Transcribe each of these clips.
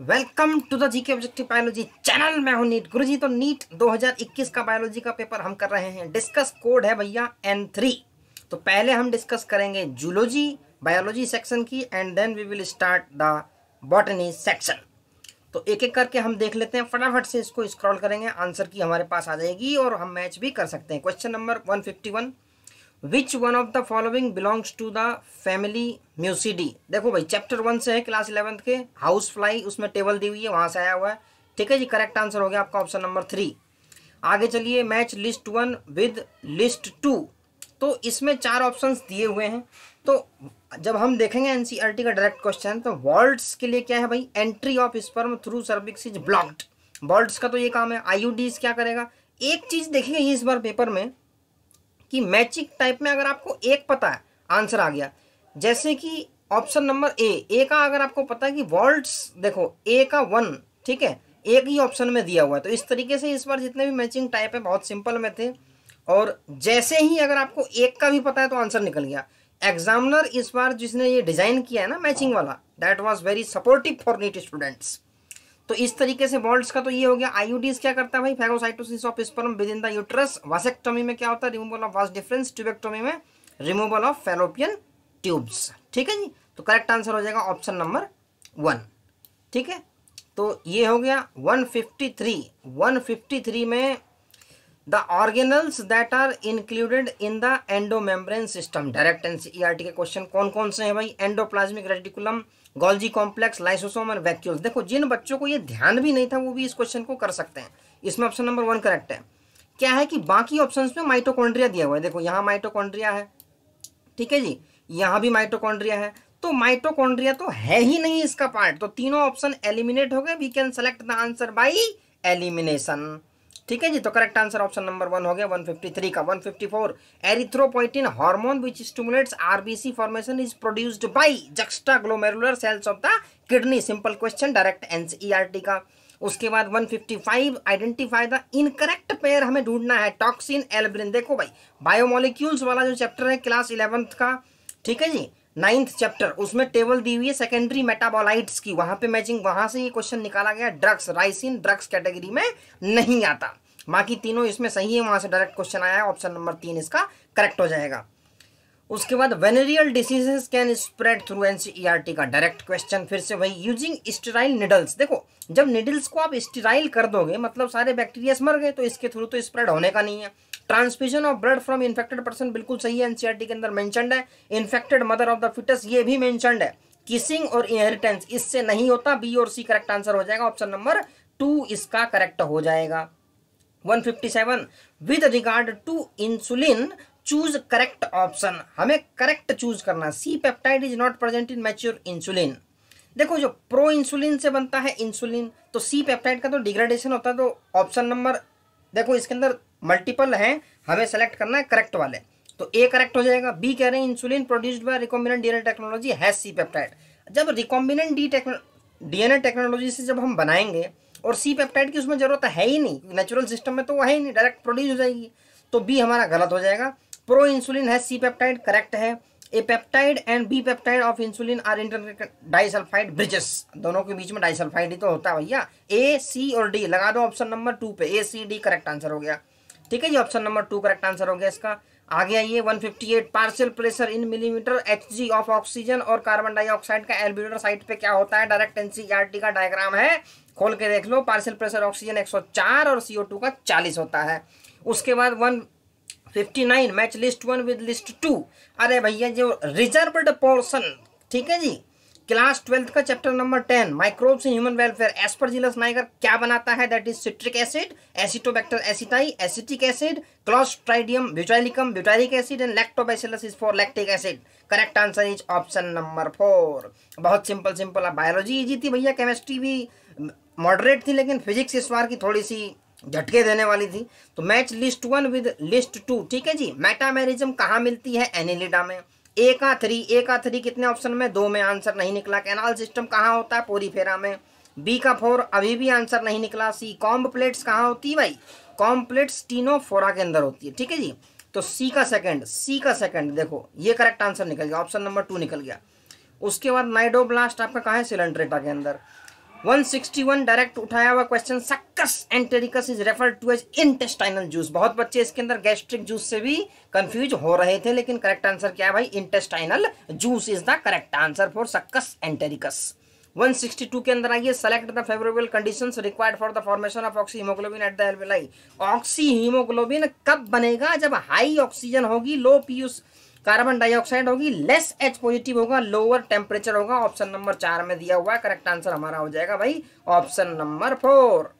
Welcome to the GK objective biology channel मैं हूँ NEET गुरुजी। तो नीट 2021 का बायोलॉजी का पेपर हम कर रहे हैं। डिस्कस कोड है भैया एन थ्री तो पहले हम डिस्कस करेंगे जूलॉजी बायोलॉजी सेक्शन की and then we will start the botany section तो एक एक करके हम देख लेते हैं। फटाफट से इसको स्क्रॉल करेंगे। आंसर की हमारे पास आ जाएगी और हम मैच भी कर सकते हैं। Question number 151 which one of the following belongs to the family Muscidae देखो भाई चैप्टर वन से है क्लास इलेवंथ के हाउस फ्लाई उसमें टेबल दी हुई है, वहाँ से आया हुआ है। ठीक है जी करेक्ट आंसर हो गया आपका ऑप्शन नंबर थ्री आगे चलिए match list one with list two तो इसमें चार ऑप्शंस दिए हुए हैं। तो जब हम देखेंगे एनसीईआरटी का डायरेक्ट क्वेश्चन तो वॉल्ट्स के लिए क्या है भाई? Entry of sperm through cervix is blocked vaults का तो ये काम है आईयूडीज क्या करेगा? एक चीज़ देखेंगे इस बार पेपर में कि मैचिंग टाइप में अगर आपको एक पता है, आंसर आ गया। जैसे कि ऑप्शन नंबर ए ए का अगर आपको पता है कि वॉल्ट्स देखो ए का वन ठीक है? एक ही ऑप्शन में दिया हुआ है। तो इस तरीके से इस बार जितने भी मैचिंग टाइप है, बहुत सिंपल में थे। और जैसे ही अगर आपको एक का भी पता है तो आंसर निकल गया। एग्जामिनर इस बार जिसने ये डिज़ाइन किया है ना मैचिंग वाला that was very supportive for NEET students तो इस तरीके से बॉल्ट्स का तो ये हो गया आईयूडीज क्या करता है भाई? Phagocytosis of sperm within the uterus vasectomy में क्या होता है? Removal of vas deferens tubectomy में रिमूवल ऑफ़ फेलोपियन ट्यूब्स ठीक है जी? तो करेक्ट आंसर हो जाएगा ऑप्शन नंबर वन ठीक है? तो ये हो गया 153 153 में the organelles that are included in the endomembrane system direct NCERT के क्वेश्चन कौन कौन से हैं भाई? Endoplasmic reticulum Golgi complex, lysosome और वैक्यूल्स। देखो, जिन बच्चों को ये ध्यान भी नहीं था, वो भी इस क्वेश्चन को कर सकते हैं। इसमें ऑप्शन नंबर वन करेक्ट है। क्या है कि बाकी ऑप्शंस में माइटोकॉन्ड्रिया दिया हुआ है। देखो, यहाँ माइटोकॉन्ड्रिया है। ठीक है जी? यहाँ भी माइटोकॉन्ड्रिया है। तो माइटोकॉन्ड्रिया तो है ही नहीं इसका पार्ट तो तीनों ऑप्शन एलिमिनेट हो गए। We can select the answer by elimination ठीक है जी तो correct answer option number one हो गया 153 का। 154 erythropoietin hormone which stimulates RBC formation is produced by juxtaglomerular cells of the kidney simple question direct NCERT का। उसके बाद 155 आइडेंटिफाई द इनकरेक्ट पेयर हमें ढूंढना है टॉक्सिन एल्ब्रिन देखो भाई बायोमोलिक्यूल्स वाला जो चैप्टर है क्लास इलेवंथ का, ठीक है जी? नाइन्थ चैप्टर, उसमें टेबल दी हुई है सेकेंडरी मेटाबोलाइट्स की। वहाँ पे मैचिंग वहाँ से ये क्वेश्चन निकाला गया ड्रग्स राइसिन ड्रग्स कैटेगरी में नहीं आता। बाकी तीनों इसमें सही है, वहाँ से डायरेक्ट क्वेश्चन आया है ऑप्शन नंबर तीन इसका करेक्ट हो जाएगा। उसके बाद venereal diseases can spread through NCERT का डायरेक्ट क्वेश्चन फिर से वही यूजिंग स्टेराइल निडल्स देखो, जब निडल्स को आप स्टेराइल कर दोगे मतलब सारे बैक्टीरिया मर गए तो इसके थ्रू तो स्प्रेड होने का नहीं है। Transfusion of blood from infected person बिल्कुल सही है एनसीईआरटी के अंदर मेंशनड है। Infected mother of the foetus ये भी मेंशनड है। किसिंग और इनहेरिटेंस इससे नहीं होता बी और सी करेक्ट आंसर हो जाएगा। ऑप्शन नंबर टू इसका करेक्ट हो जाएगा। 157 with regard to insulin choose correct option हमें करेक्ट चूज़ करना C peptide is not present in mature insulin देखो, जो प्रो इंसुलिन से बनता है इंसुलिन तो सी पेप्टाइड का तो डिग्रेडेशन होता है तो ऑप्शन नंबर देखो, इसके अंदर मल्टीपल है, हमें सेलेक्ट करना है करेक्ट वाले। तो ए करेक्ट हो जाएगा। बी कह रहे हैं insulin produced by recombinant DNA technology है सी पेप्टाइड जब रिकॉम्बिनेंट डी डीएनए टेक्नोलॉजी से जब हम बनाएँगे, और सी पेप्टाइड की उसमें ज़रूरत है ही नहीं नेचुरल सिस्टम में तो वह है नहीं डायरेक्ट प्रोड्यूस हो जाएगी। तो बी हमारा गलत हो जाएगा। प्रो इंसुलिन है सी पेप्टाइड करेक्ट है। A peptide and B peptide of insulin are inter disulphide bridges दोनों के बीच में डाइसल्फाइड ही तो होता है भैया। ए सी और डी लगा दो ऑप्शन नंबर टू पे। A C D correct answer हो गया। ठीक है जी option number two correct answer हो गया इसका। आगे आइए 158 partial pressure in millimetre H of oxygen और कार्बन डाइऑक्साइड का एल्बिडोर साइट पे क्या होता है? डायरेक्ट एनसीईआरटी का डायग्राम है। खोल के देख लो पार्शियल प्रेशर ऑक्सीजन 104 और CO2 का 40 होता है। उसके बाद 159 match list one with list two अरे भैया, जो रिजर्व्ड पोर्शन ठीक है जी? क्लास ट्वेल्थ का chapter number ten, microbes in human welfare, Aspergillus niger क्या बनाता है? That is citric acid Acetobacter aceti acetic acid Clostridium butylicum butylic acid and Lactobacillus is for lactic acid correct answer is option number four बहुत simple simple अब biology easy थी भैया chemistry भी moderate थी, लेकिन फिजिक्स इस बार की थोड़ी सी झटके देने वाली थी। तो match list one with list two ठीक है जी? मेटामेरिज्म कहाँ मिलती है? एनिलिडा में। ए का थ्री ए का थ्री कितने ऑप्शन में? दो में आंसर नहीं निकला। कैनाल सिस्टम कहाँ होता है? पूरी फेरा में। बी का फोर अभी भी आंसर नहीं निकला। सी कॉम्ब प्लेट्स कहाँ होती है भाई? कॉम्ब प्लेट्स तीनों फोरा के अंदर होती है, ठीक है जी? तो सी का सेकंड सी का सेकंड देखो, ये करेक्ट आंसर निकल गया। ऑप्शन नंबर टू निकल गया। उसके बाद नाइडो ब्लास्ट आपका कहाँ है? सिलेंड्रेटा के अंदर। 161 डायरेक्ट उठाया हुआ question succus entericus is referred to as intestinal juice बहुत बच्चे इसके अंदर गैस्ट्रिक जूस से भी कंफ्यूज हो रहे थे, लेकिन करेक्ट आंसर क्या है भाई? Intestinal juice is the correct answer for succus entericus 162 के अंदर आइए select the favourable conditions required for the formation of oxyhaemoglobin at the alveoli oxyhaemoglobin कब बनेगा? जब हाई ऑक्सीजन होगी लो पीयूस कार्बन डाइऑक्साइड होगी लेस एच पॉजिटिव होगा लोअर टेम्परेचर होगा ऑप्शन नंबर चार में दिया हुआ है करेक्ट आंसर हमारा हो जाएगा भाई option number four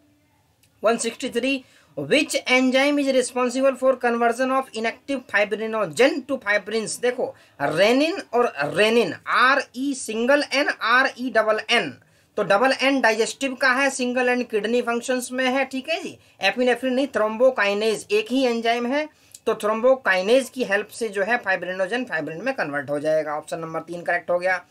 163 which enzyme is responsible for conversion of inactive fibrinogen to fibrins? देखो रेनिन और rennin R E single N R E double N तो डबल एन डाइजेस्टिव का है सिंगल एन किडनी फ़ंक्शंस में है, ठीक है जी? Epinephrine नहीं थ्रोम्बोकाइनेज एक ही एंजाइम है। तो थ्रोम्बोकाइनेज की हेल्प से जो है फाइब्रिनोजन फाइब्रिन में कन्वर्ट हो जाएगा। ऑप्शन नंबर तीन करेक्ट हो गया।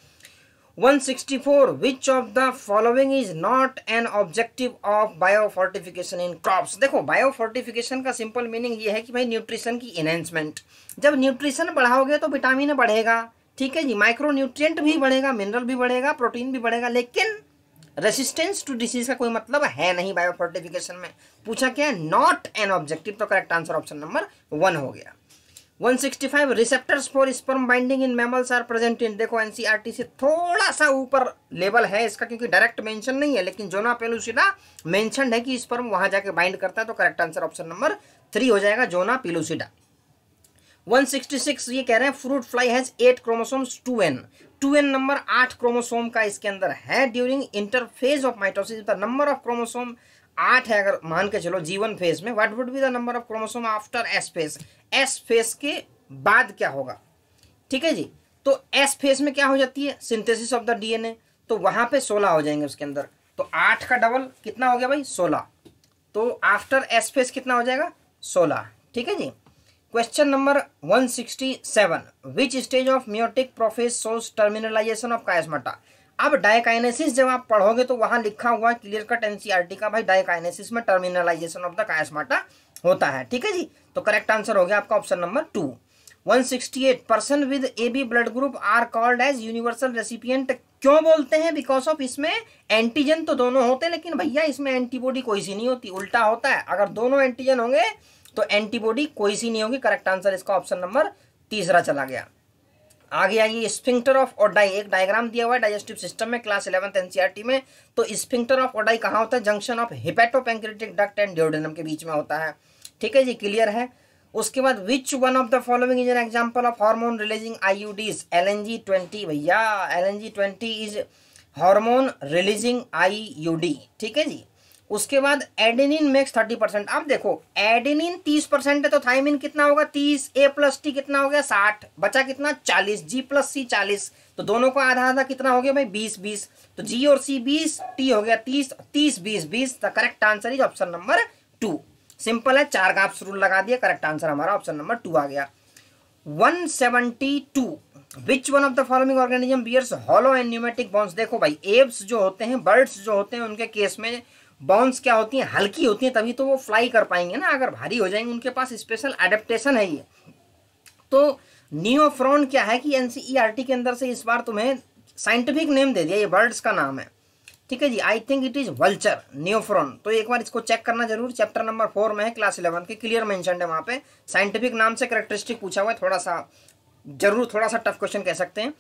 164 which of the following is not an objective of biofortification in crops? देखो biofortification का सिंपल मीनिंग ये है कि भाई न्यूट्रिशन की इनहेंसमेंट जब न्यूट्रिशन बढ़ाओगे तो विटामिन बढ़ेगा ठीक है जी? माइक्रो न्यूट्रिएंट भी बढ़ेगा मिनरल भी बढ़ेगा प्रोटीन भी बढ़ेगा लेकिन रेसिस्टेंस टू डिसीज का कोई मतलब है नहीं बायोफोर्टिफिकेशन में। पूछा क्या है? नॉट एन ऑब्जेक्टिव तो correct answer option number one हो गया। 165 receptors for sperm binding in mammals are present in देखो एनसीईआरटी से थोड़ा सा ऊपर लेवल है इसका, क्योंकि डायरेक्ट मेंशन नहीं है, लेकिन जोना पेलुसिडा मेंशन है कि स्पर्म वहाँ जाके बाइंड करता है तो correct answer option number three हो जाएगा, जोना पिलुसिडा 166 ये कह रहे हैं fruit fly has eight chromosomes two N two N number आठ क्रोमोसोम का इसके अंदर है during interphase of mitosis the number of chromosome आठ है अगर मान के चलो जीवन फ़ेज़ में what would be the number of chromosome after S phase S phase के बाद क्या होगा? ठीक है जी? तो एस फ़ेज़ में क्या हो जाती है? सिंथेसिस ऑफ़ द डीएनए तो वहाँ पे सोलह हो जाएँगे उसके अंदर। तो आठ का डबल कितना हो गया भाई? सोलह। तो आफ्टर एस फ़ेज़ कितना हो जाएगा? सोलह। ठीक है जी? Question number 167 which stage of meiotic prophase source terminalisation of chiasmata अब डायकाइनेसिस जब आप पढ़ोगे तो वहाँ लिखा हुआ क्लियर कट एनसीईआरटी का भाई डायकाइनेसिस में टर्मिनलाइजेशन ऑफ़ द कायस्माटा होता है। ठीक है जी? तो करेक्ट आंसर हो गया आपका option number two 168 person with A B blood group are called as universal recipient क्यों बोलते हैं? बिकॉज़ ऑफ़ इसमें एंटीजन तो दोनों होते हैं, लेकिन भैया इसमें एंटीबॉडी कोई सी नहीं होती, उल्टा होता है। अगर दोनों एंटीजन होंगे तो एंटीबॉडी कोई सी नहीं होगी करेक्ट आंसर इसका ऑप्शन नंबर तीसरा चला गया। आगे आइए स्पिंक्टर ऑफ़ ओडाई एक डायग्राम दिया हुआ है डाइजेस्टिव सिस्टम में क्लास इलेवंथ एनसीआरटी में। तो स्पिंक्टर ऑफ़ ओडाई कहाँ होता है? Junction of hepatopancreatic duct and duodenum के बीच में होता है। ठीक है जी क्लियर है? उसके बाद which one of the following is an example of hormone releasing IUDs L N G twenty भैया L N G twenty is hormone releasing IUD ठीक है जी? उसके बाद एडेनिन मेक्स थर्टी परसेंट अब देखो एडेनिन तीस परसेंट है तो थाइमिन कितना होगा? तीस ए प्लस टी कितना हो गया? साठ। बचा कितना? चालीस। जी प्लस सी चालीस। तो दोनों का आधा आधा कितना हो गया भाई? बीस बीस। तो जी और सी बीस टी हो गया तीस तीस, बीस बीस। The correct answer is option number two simple है, चार का आप लगा दिया करेक्ट आंसर हमारा ऑप्शन नंबर टू आ गया। One seventy two which one of the following organism bears hollow and pneumatic bones देखो भाई एब्स जो होते हैं बर्ड्स जो होते हैं, उनके केस में बॉन्स क्या होती हैं? हल्की होती हैं, तभी तो वो फ्लाई कर पाएँगे ना, अगर भारी हो जाएँगे, उनके पास स्पेशल एडेप्टेशन है ये। तो नियोफ्रॉन क्या है कि एनसीईआरटी के अंदर से इस बार तुम्हें साइंटिफिक नेम दे दिया, ये बर्ड्स का नाम है। ठीक है जी? I think it is vulture Neophron तो एक बार इसको चेक करना ज़रूर। चैप्टर नंबर फोर में है क्लास इलेवन के क्लियर मेंशन है वहाँ पे। साइंटिफिक नाम से करेक्टरिस्टिक पूछा हुआ है, थोड़ा सा, ज़रूर, थोड़ा सा टफ क्वेश्चन कह सकते हैं।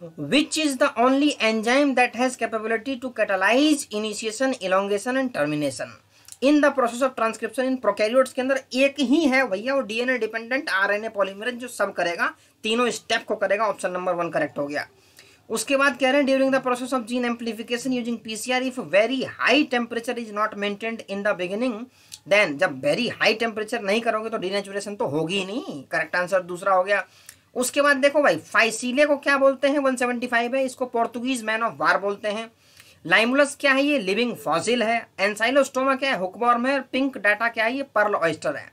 Which is the only enzyme that has capability to catalyze initiation, elongation, and termination. In the process of transcription in prokaryotes के अंदर, एक ही है भैया, वो डीएनए डिपेंडेंट आरएनए पॉलीमरेज जो सब करेगा, तीनों स्टेप को करेगा ऑप्शन नंबर वन करेक्ट हो गया। उसके बाद कह रहे हैं during the process of gene amplification using PCR if very high temperature is not maintained in the beginning then जब वेरी हाई टेम्परेचर नहीं करोगे तो डीनेचुरेशन तो होगी ही नहीं। करेक्ट आंसर दूसरा हो गया। उसके बाद देखो भाई फाइसीले को क्या बोलते हैं? 175 है, इसको पोर्तुगीज मैन ऑफ़ वार बोलते हैं। लाइमुलस क्या है? ये लिविंग फॉसिल है। एनसाइलोस्टोमा क्या है? हुकबॉर्म है। पिंक डाटा क्या है? ये पर्ल ऑयस्टर है।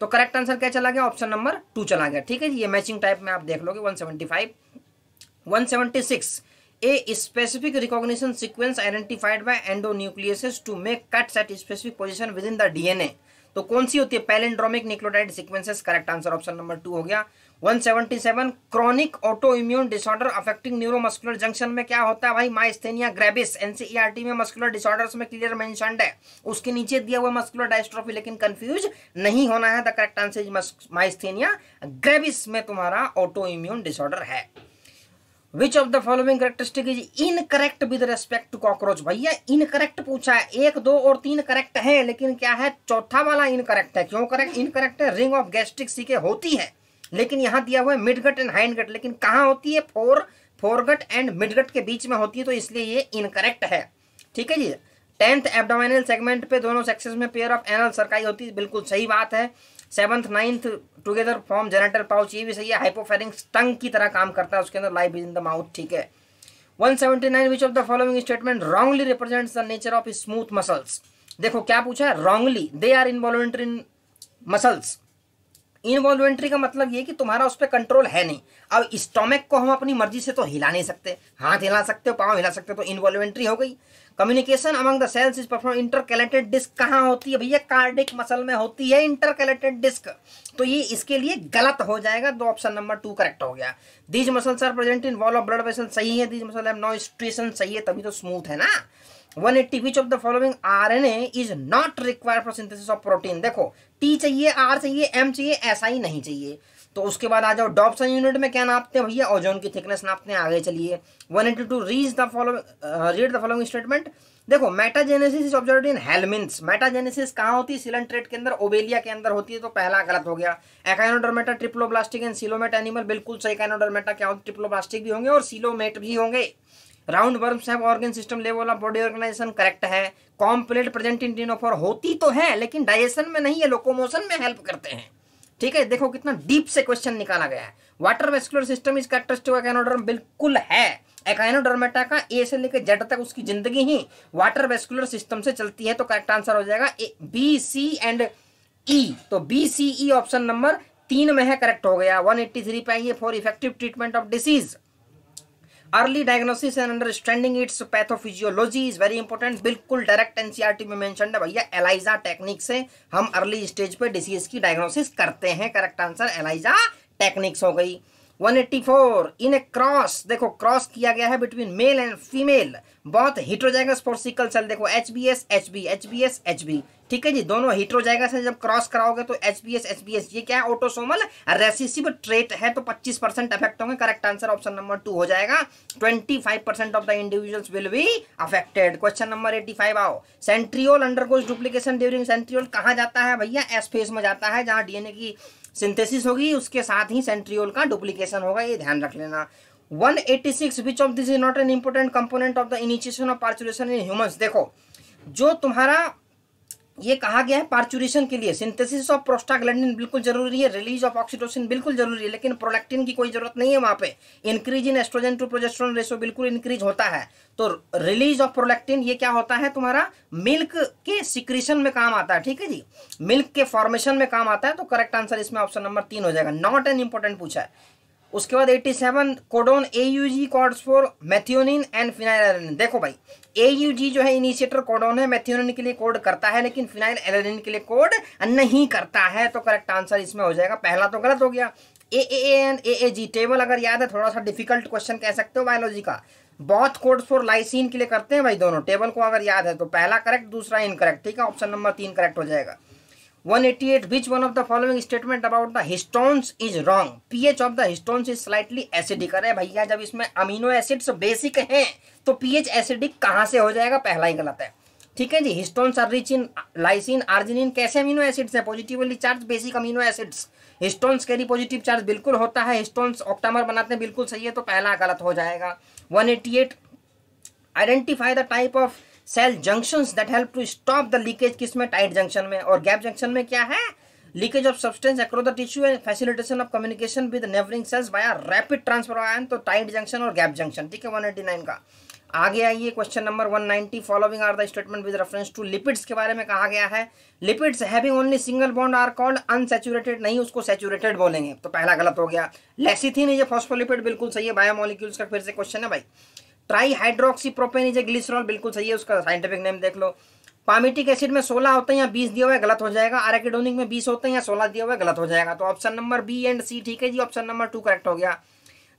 तो करेक्ट आंसर क्या चला गया? ऑप्शन नंबर टू चला गया। ठीक है ये मैचिंग टाइप में आप देख लोगे। 175 176 a specific recognition sequence identified by endonuclease to make cuts at specific position within the DNA तो कौन सी होती है? Palindromic nucleotide sequences correct answer option number two हो गया। 177 chronic autoimmune disorder affecting neuromuscular junction में क्या होता है भाई? माइस्थेनिया ग्रेबिस एनसीईआरटी में मस्कुलर डिसऑर्डर्स में क्लियर मेंशनड है। उसके नीचे दिया हुआ मस्कुलर डायस्ट्रोफी लेकिन कंफ्यूज नहीं होना है। The correct answer is myasthenia gravis में तुम्हारा ऑटो इम्यून डिसऑर्डर है। Which of the following characteristic is incorrect with respect to cockroach भैया इनकरेक्ट पूछा है। एक, दो और तीन करेक्ट है, लेकिन क्या है? चौथा वाला इनकरेक्ट है। क्यों करेक्ट इनकरेक्ट है। Ring of gastric caeca होती है। लेकिन यहाँ दिया हुआ है मिडगट एंड हाइंडगट, लेकिन कहाँ होती है? फोर, फोरगट एंड मिडगट के बीच में होती है तो इसलिए ये इनकरेक्ट है। ठीक है जी? टेंथ एब्डोमिनल सेगमेंट पे दोनों सेक्सेस में पेयर ऑफ़ एनल सरकाई होती है, बिल्कुल सही बात है। Seventh ninth together form genital pouch ये भी सही है। हाइपोफेरिंग्स टंग की तरह काम करता है, उसके अंदर life is in the mouth ठीक है। 179 which of the following statement wrongly represents the nature of smooth muscles देखो, क्या पूछा है? Wrongly they are involuntary in muscles involuntary का मतलब ये कि तुम्हारा उस पर कंट्रोल है नहीं। अब स्टोमिक को हम अपनी मर्ज़ी से तो हिला नहीं सकते। हाथ हिला सकते हो, पाँव हिला सकते हो तो इनवॉल्वेंट्री हो गई। Communication among the cells is perform intercalated disc कहाँ होती है भैया? कार्डिक मसल में होती है इंटरकैलेटेड डिस्क तो ये इसके लिए गलत हो जाएगा। दो ऑप्शन नंबर टू करेक्ट हो गया। These muscles are present in wall of blood vessel सही है दीज मसल नो स्ट्रेशन सही है, तभी तो स्मूथ है ना? 180 which of the following RNA is not required for synthesis of protein देखो टी चाहिए आर चाहिए एम चाहिए, ऐसा ही नहीं चाहिए। तो उसके बाद आ जाओ डॉप्सन यूनिट में क्या नापते हैं भैया? ओजोन की थिकनेस नापते हैं, आगे चलिए। 182 read the following read the following statement देखो metagenesis is observe in helminths metagenesis कहाँ होती है? सिलेंट्रेट के अंदर ओबेलिया के अंदर होती है तो पहला गलत हो गया। Echinodermata triploblastic and coelomate animal बिल्कुल सही। एकाइनोडर्मेटा क्या होती ट्रिप्लोब्लास्टिक भी होंगे और सिलोमेट भी होंगे। Round worms have organ system level of body organisation correct है। Comb plate present in ctenophore होती तो है, लेकिन डाइजेशन में नहीं है, लोकोमोशन में हेल्प करते हैं। ठीक है, देखो कितना डीप से क्वेश्चन निकाला गया है। Water vascular system is characteristic echinoderm बिल्कुल है। एकाइनोडर्मेटा का ए से लेकर जेड तक उसकी ज़िंदगी ही वाटर वेस्कुलर सिस्टम से चलती है तो करेक्ट आंसर हो जाएगा बी सी एंड ई तो B C E option number तीन में है, करेक्ट हो गया। 183 पे आइए for effective treatment of disease early diagnosis and understanding its pathophysiology is very important बिल्कुल डायरेक्ट एनसीआरटी में मेंशन है भैया एलाइजा टेक्निक से हम अर्ली स्टेज पे डिसीज की डायग्नोसिस करते हैं। करेक्ट आंसर एलाइजा टेक्निक्स हो गई। 184 इन ए क्रॉस देखो क्रॉस किया गया है बिटवीन मेल एंड फीमेल बहुत हिट्रोजाइगस फॉर सिकल सेल देखो H B S H B H B S H B ठीक है जी? दोनों हिट्रोजाइगस है जब क्रॉस कराओगे तो H B S H B S ये क्या है ऑटोसोमल रेसिसिव ट्रेट है तो 25 परसेंट अफेक्ट होंगे। Correct answer option number two हो जाएगा। 25 percent of the individuals will be affected question number 85 आओ। Centriole undergoes duplication during centriole कहाँ जाता है भैया? एस फेस में जाता है, जहाँ डीएनए की सिंथेसिस होगी। उसके साथ ही सेंट्रियोल का डुप्लीकेशन होगा, ये ध्यान रख लेना। 186 which of this is not an important component of the initiation of parturition in humans देखो, जो तुम्हारा ये कहा गया है पार्चुरेशन के लिए। सिंथेसिस ऑफ़ प्रोस्टाग्लैंडिन बिल्कुल ज़रूरी है रिलीज़ ऑफ़ ऑक्सीटोसिन बिल्कुल ज़रूरी है, लेकिन प्रोलैक्टिन की कोई ज़रूरत नहीं है वहाँ पे। Increase in oestrogen to progesterone ratio बिल्कुल इंक्रीज होता है। तो रिलीज़ ऑफ़ प्रोलैक्टिन ये क्या होता है तुम्हारा? मिल्क के सिक्रीशन में काम आता है, ठीक है जी? मिल्क के फॉर्मेशन में काम आता है तो करेक्ट आंसर इसमें ऑप्शन नंबर तीन हो जाएगा। नॉट एन इंपॉर्टेंट पूछा है। उसके बाद 87 codon A U G codes for methionine and phenyl देखो भाई ए यू जी जो है इनिशिएटर कोडोन है मैथियोनिन के लिए कोड करता है, लेकिन फिनाइल एलेनिन के लिए कोड नहीं करता है। तो करेक्ट आंसर इसमें हो जाएगा। पहला तो गलत हो गया। ए A N A A ji table अगर याद है, थोड़ा सा डिफ़िकल्ट क्वेश्चन कह सकते हो बायोलॉजी का। बहुत कोड फॉर लाइसिन के लिए करते हैं भाई दोनों। टेबल को अगर याद है तो पहला करेक्ट दूसरा इनकरेक्ट ठीक है? ऑप्शन नंबर तीन करेक्ट हो जाएगा। 188 which one of the following statement about the histones is wrong? pH of the histones is slightly acidic अरे भैया, जब इसमें अमीनो एसिड्स बेसिक हैं तो pH एसिडिक कहाँ से हो जाएगा? पहला ही गलत है। ठीक है जी histones are rich in lysine arginine कैसे अमीनो एसिड्स हैं? Positively charge basic amino acids histones carry positive charge बिल्कुल होता है। हिस्टोन्स ऑक्टामर बनाते हैं, बिल्कुल सही है तो पहला गलत हो जाएगा। 188 identify the type of cell junctions that help to stop the leakage किसमें? टाइट जंक्शन में। और गैप जंक्शन में क्या है? Leakage of substance across the tissue and facilitation of communication with neighbouring cells by rapid transfer ion तो tight junction और gap junction ठीक है 189 का। आगे आइए question number 190 following are the statement with reference to lipids के बारे में कहा गया है। Lipids having only single bond are called unsaturated नहीं उसको सैचुरेटेड बोलेंगे। तो पहला गलत हो गया। लेसिथिन ये फॉस्फोलिपिड बिल्कुल सही है। बायोमोलिक्यूल्स का फिर से क्वेश्चन है भाई। Tri hydroxy propane is glycerol बिल्कुल सही है, उसका साइंटिफिक नेम देख लो। पामिटिक एसिड में सोलह होता है या बीस दिया हुआ है, गलत हो जाएगा। आरकेडोनिक में बीस होता है या सोलह दिया हुआ है, गलत हो जाएगा। तो option number B and C ठीक है जी? ऑप्शन नंबर टू करेक्ट हो गया।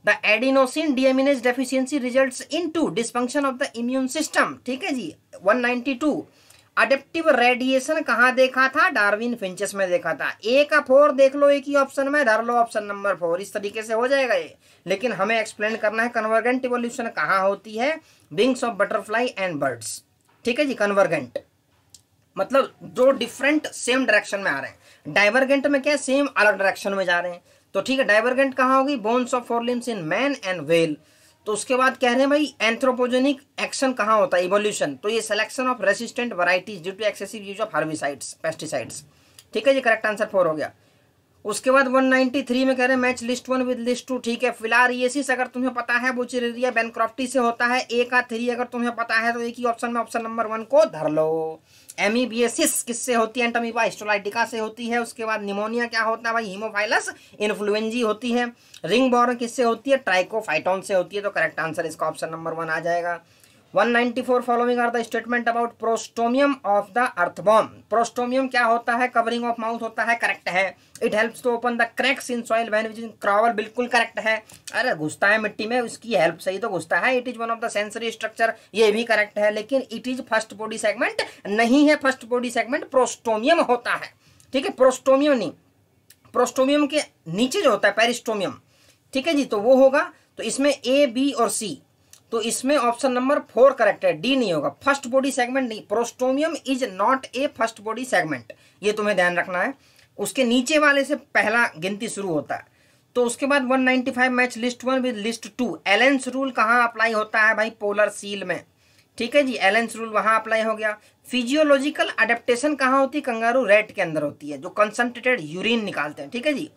The adenosine deaminase deficiency results into dysfunction of the immune system ठीक है जी? 192 अडेप्टिव रेडिएशन कहाँ देखा था? डार्विन फिंचेस में देखा था। ए का फोर देख लो एक ही ऑप्शन में धर लो ऑप्शन नंबर फोर इस तरीके से हो जाएगा ये। लेकिन हमें एक्सप्लेन करना है कन्वर्गेंट इवोल्यूशन कहाँ होती है? Wings of butterfly and birds ठीक है जी कन्वर्गेंट मतलब जो डिफरेंट सेम डायरेक्शन में आ रहे हैं। डाइवर्गेंट में क्या सेम अलग डायरेक्शन में जा रहे हैं। तो ठीक है डाइवर्गेंट कहाँ होगी? Bones of forelimbs in man and whale तो उसके बाद कह रहे हैं भाई एंथ्रोपोजेनिक एक्शन कहाँ होता है? इवोल्यूशन तो ये selection of resistant varieties due to excessive use of herbicides pesticides ठीक है जी करेक्ट आंसर फोर हो गया. उसके बाद 193 में कह रहे हैं match list one with list two ठीक है फिलारियसिस अगर तुम्हें पता है बुचेरिया बेनक्रॉफ्टी से होता है ए का थ्री अगर तुम्हें पता है तो एक ही ऑप्शन में ऑप्शन नंबर वन को धर लो. एमीबियसिस किससे होती है? एंटमीबा हिस्टोलाइटिका से होती है। उसके बाद निमोनिया क्या होता है? भाई हीमोफाइलस इन्फ्लुएंजी होती है। रिंग बॉर्न किससे होती है? ट्राइकोफाइटोन से होती है। तो करेक्ट आंसर इसका ऑप्शन नंबर वन आ जाएगा। 194 following are the statement about prostomium of the earthworm prostomium क्या होता है? कवरिंग ऑफ़ माउथ होता है करेक्ट है। It helps to open the cracks in soil when which in crawl बिल्कुल करेक्ट है। अरे, घुसता है मिट्टी में, उसकी हेल्प से ही तो घुसता है। It is one of the sensory structure ये भी करेक्ट है। लेकिन it is first body segment नहीं है फ़र्स्ट बॉडी सेगमेंट प्रोस्टोमियम होता है। ठीक है प्रोस्टोमियम नहीं। प्रोस्टोमियम के नीचे जो होता है पेरिस्टोमियम ठीक है जी तो वो होगा। तो इसमें ए बी और सी तो इसमें ऑप्शन नंबर फोर करेक्ट है। डी नहीं होगा। फ़र्स्ट बॉडी सेगमेंट नहीं। Prostomium is not a first body segment ये तुम्हें ध्यान रखना है। उसके नीचे वाले से पहला गिनती शुरू होता है। तो उसके बाद 195 match list one with list two Allen's rule कहाँ अप्लाई होता है भाई? पोलर सील में। ठीक है जी? एलेंस रूल वहाँ अप्लाई हो गया। फिजियोलॉजिकल अडेप्टेशन कहाँ होती है? कंगारू रेट के अंदर होती है, जो कंसनट्रेटेड यूरिन निकालते हैं। ठीक है जी?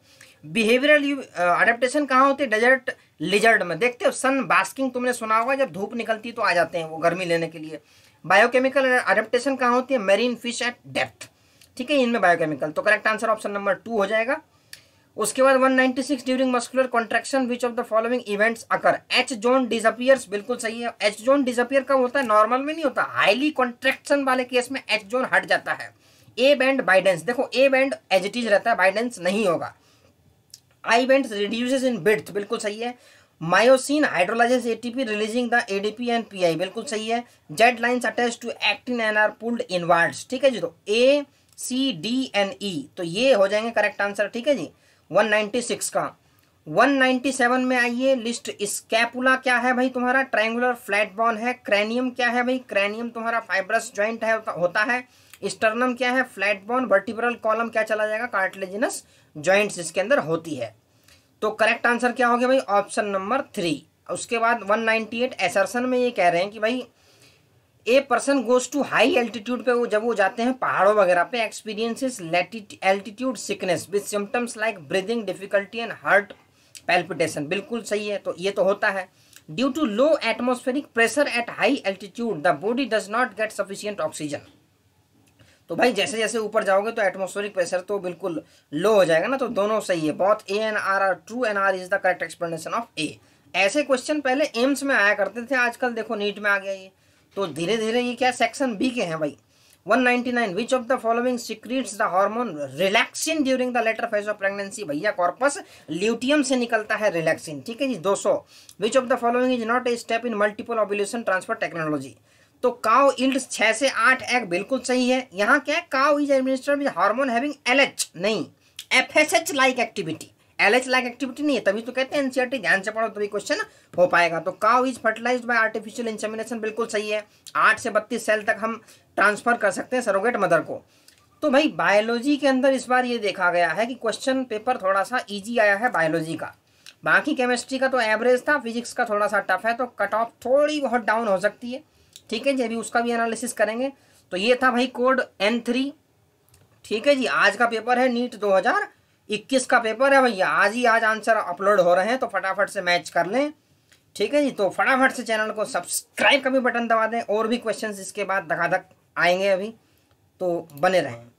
बिहेवियरल अडेप्टेशन कहाँ होती है? डेजर्ट लिजर्ड में। देखते हो सन बास्किंग तुमने सुना होगा, जब धूप निकलती तो आ जाते हैं वो गर्मी लेने के लिए। बायोकेमिकल अडेप्टेशन कहाँ होती है? मेरीन फ़िश एट डेप्थ ठीक है, इनमें बायोकेमिकल तो correct answer option number two हो जाएगा। उसके बाद 196 during muscular contraction which of the following events occur H zone disappears बिल्कुल सही है। एच जोन डिसअपियर कब होता है? नॉर्मल में नहीं होता। हाईली कॉन्ट्रेक्शन वाले केस में एच जोन हट जाता है। ए बैंड बाइडेंस देखो A band as it is रहता है बाइडेंस नहीं होगा। I band reduces in width बिल्कुल सही है। Myosin hydrolyses ATP releasing the ADP and Pi बिल्कुल सही है। Z lines attach to actin and are pulled inwards ठीक है जी? तो ए सी डी एंड ई तो ये हो जाएँगे करेक्ट आंसर ठीक है जी? 196 का। 197 में आइए। लिस्ट स्कैपुला क्या है भाई तुम्हारा? ट्रायंगुलर फ्लैट बॉन है। क्रैनियम क्या है भाई? क्रैनियम तुम्हारा फाइब्रस ज्वाइंट है, होता है। स्टर्नम क्या है? फ्लैट बॉन। वर्टिब्रल कॉलम क्या चला जाएगा? कार्टिलेजिनस ज्वाइंट्स इसके अंदर होती है। तो करेक्ट आंसर क्या हो गया भाई? Option number three. उसके बाद 198 एसरसन में ये कह रहे हैं कि भाई, a person goes to high altitude पे वो जब वो जाते हैं पहाड़ों वगैरह पे, experiences altitude, sickness, with symptoms like breathing, difficulty and heart palpitation बिल्कुल सही है तो ये तो होता है। Due to low atmospheric pressure at high altitude the body does not get sufficient oxygen तो भाई, जैसे जैसे ऊपर जाओगे तो एटमोस्फेरिक प्रेशर तो बिल्कुल लो हो जाएगा ना तो दोनों सही है। बहुत A and R are true and R is the correct explanation of A ऐसे क्वेश्चन पहले एम्स में आया करते थे, आजकल देखो, नीट में आ गया ये। तो धीरे धीरे ये क्या सेक्शन बी के हैं भाई। 199 which of the following secretes the hormone relaxin during the later phase of pregnancy भैया कॉर्पस ल्यूटियम से निकलता है रिलैक्सिन ठीक है जी? 200 which of the following is not a step in multiple ovulation transfer technology तो काउ इल्ड छह से आठ एग बिल्कुल सही है। यहाँ क्या है? Cow is administered with hormone having LH नहीं। FSH like activity LH like activity नहीं है, तभी तो कहते हैं एनसीआरटी ध्यान से पढ़ो तभी क्वेश्चन हो पाएगा। तो cow is fertilised by artificial insemination बिल्कुल सही है। आठ से बत्तीस सेल तक हम ट्रांसफ़र कर सकते हैं सरोगेट मदर को। तो भाई बायोलॉजी के अंदर इस बार ये देखा गया है कि क्वेश्चन पेपर थोड़ा सा ईजी आया है बायोलॉजी का। बाकी केमिस्ट्री का तो एवरेज था फिजिक्स का थोड़ा सा टफ है तो कट ऑफ़ थोड़ी बहुत डाउन हो सकती है। ठीक है जी, अभी उसका भी एनालिसिस करेंगे। तो ये था भाई कोड एन थ्री ठीक है जी, आज का पेपर है नीट 2021 का पेपर है भैया आज ही आज आंसर अपलोड हो रहे हैं तो फटाफट से मैच कर लें। ठीक है जी तो फटाफट से चैनल को सब्सक्राइब का भी बटन दबा दें, और भी क्वेश्चंस इसके बाद धकाधक आएँगे अभी तो बने रहें।